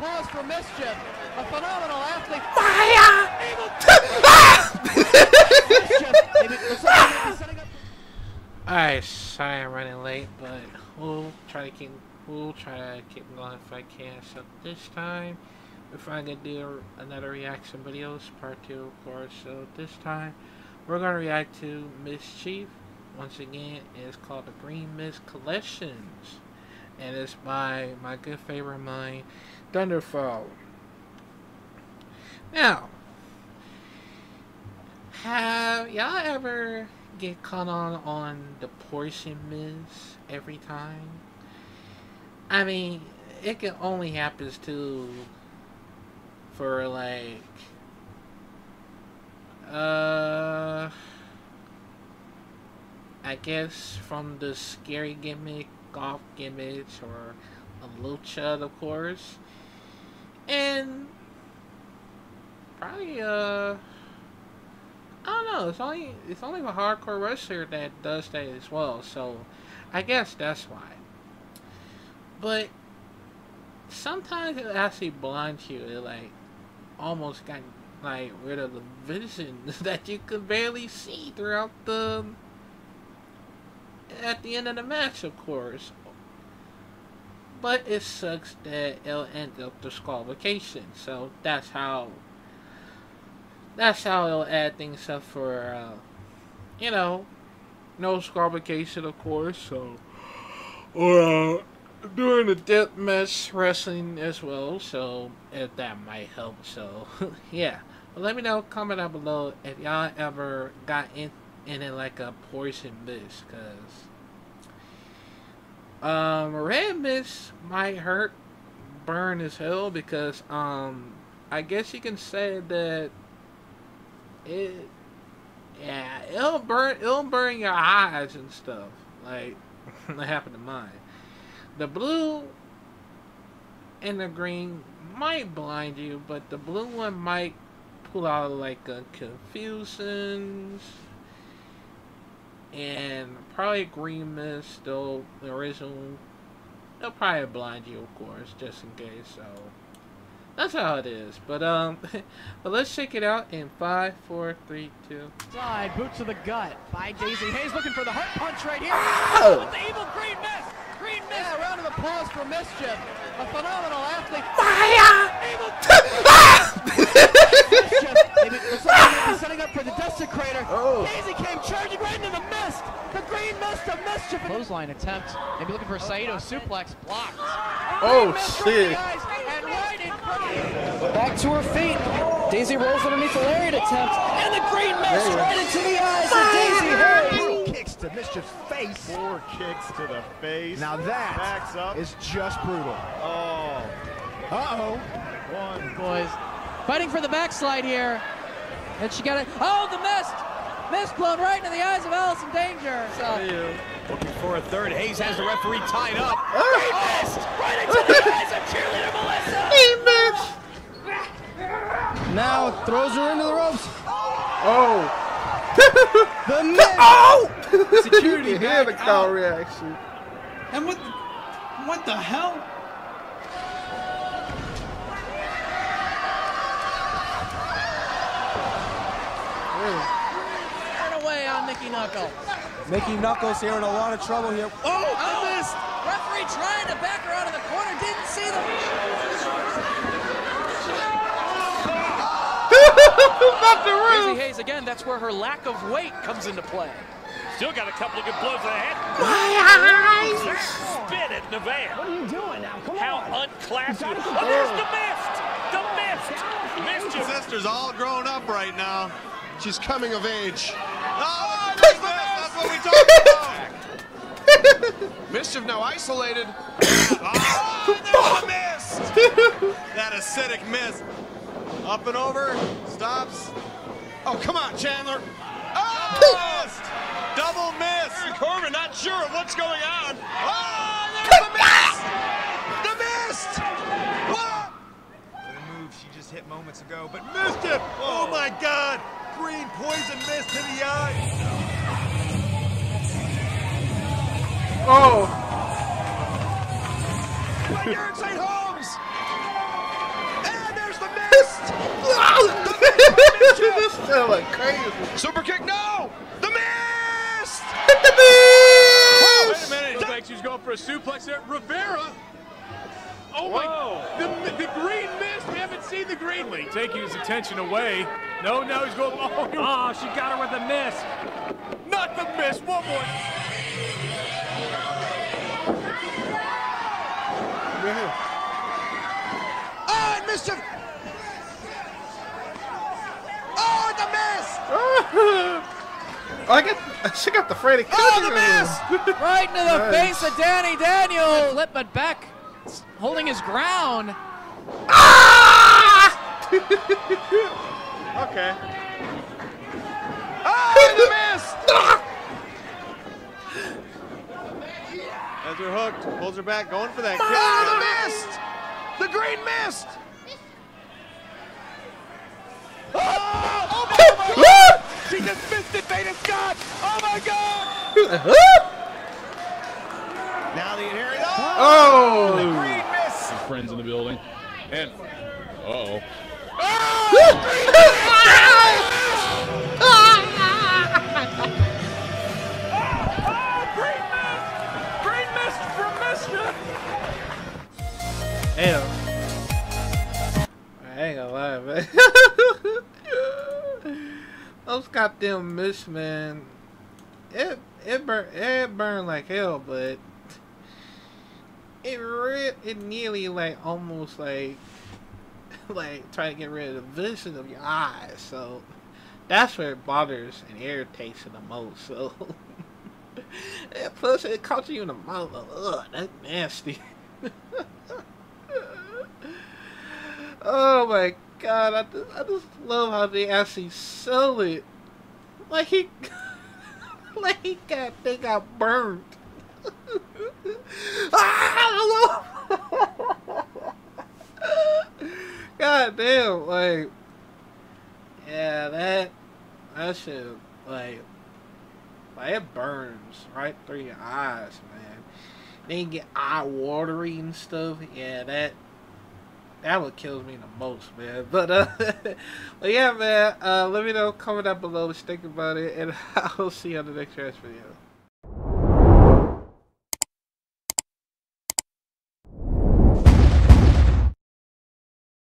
applause for MsChif, a phenomenal athlete. MsChif, maybe, looks like he might be setting up. Alright, sorry I'm running late, but we'll try to keep we'll try to keep going if I can. So this time, before I can do another reaction videos, part two of course. So this time, we're gonna react to MsChif. Once again, it's called the Green Mist Collections, and it's by my good favorite of mine, ThunderFilez. Now, have y'all ever get caught on on the poison mist every time? I mean, it can only happens to for like uh I guess from the scary gimmick, golf gimmicks, or a lucha, of course, and probably uh I don't know. It's only it's only a hardcore wrestler that does that as well. So I guess that's why. But sometimes it actually blinds you. It like almost got like rid of the vision that you could barely see throughout the at the end of the match, of course. But it sucks that it'll end up disqualification. So that's how that's how it'll add things up for, uh, you know, no disqualification, of course. So, or uh, doing the death match wrestling as well. So, if that might help. So, yeah. Let me know, comment down below if y'all ever got in in it like a poison mist, cause um, red mist might hurt, burn as hell because um, I guess you can say that it yeah it'll burn it'll burn your eyes and stuff like that happened to mine. The blue and the green might blind you but the blue one might pull out like a confusions and probably green mist though the original they'll probably blind you of course just in case so that's how it is. But um, but let's check it out in five, four, three, two. Side, boot to the gut by Daizee Haze looking for the heart punch right here. Oh! With the evil green mist. Green mist. Yeah, round of applause for MsChif, a phenomenal athlete. MsChif, maybe, looks like he might be setting up for the desecrator. Oh. Daizee came charging right into the mist. The green mist of MsChif. Clothesline attempt. Maybe looking for a Saito oh, suplex blocked. Oh, oh, Green mist right in shit. the eyes and right in front of you. Back to her feet. Daizee rolls underneath the lariat attempt, and the green mist right into the eyes of Daizee Haze. Brutal kicks to MsChif's face. Four kicks to the face. Now that backs up. is just brutal. oh, Uh-oh. one. boys. Fighting for the backslide here. And she got it. Oh, the mist! Mist blown right into the eyes of Allison Danger. So Looking for a third. Haze has the referee tied up. Oh, right into the eyes of cheerleader Melissa. Now throws her into the ropes. Oh! The mist. oh! Security you can hear the back out. reaction. And what? The, what the hell? Turn away on Mickey Knuckles. Mickey Knuckles here in a lot of trouble here. Oh, Oh, missed. Referee trying to back her out of the corner. Didn't see the. Not the Daizee roof! Haze again. That's where her lack of weight comes into play. Still got a couple of good blows to the head. My eyes! Spit at Nevaeh. what are you doing now? Come How on. unclassy. Oh, there's the mist. The mist. MsChif. Sister's all grown up right now. She's coming of age. Oh, there's the mist. That's what we talked about. MsChif now isolated. Oh, there's the mist. that acidic mist. Up and over. Stops. Oh, come on, Chandler. Oh, missed. Double miss. Corbin not sure of what's going on. Oh, there's the mist. The mist. What? The move she just hit moments ago, but Missed it! Oh, oh. my god! Green poison mist to the eye! Oh! Still like crazy. Super kick, no! The mist! Hit the Wait a minute. Looks like she's going for a suplex there. Rivera. Oh my! The, the green mist. We haven't seen the green. Lee taking his attention away. No, now he's going. Oh, oh she got her with a miss. Not the mist. One more. Oh, and MsChif! Oh, the mist! Oh, I got, she got the Freddy Oh, the mist! Right into the Nice. face of Danny Daniel. Flip it back, holding his ground. Ah! Okay. Oh, the mist! Has her hooked, pulls her back, going for that kick. Oh, the mist! The green mist! Oh, oh my God! She just missed it, Dana Scott. Oh my God! Now the inherit. Oh! Green mist! Friends in the building. And uh oh. Green Those goddamn mist, man. It it burn it burned like hell, but it it nearly like almost like like trying to get rid of the vision of your eyes. So that's where it bothers and irritates you the most. So plus it caught you in the mouth. Like, Ugh, that's nasty. oh my god, I just, I just love how they actually sell it. Like he, like he got, they got burned. ah, god damn, like, yeah, that, that shit, like, like it burns right through your eyes, man. Then you get eye watery and stuff. Yeah, that that what kills me the most, man. But uh, but yeah, man. Uh, let me know comment down below what you think about it, and I'll see you on the next trash video.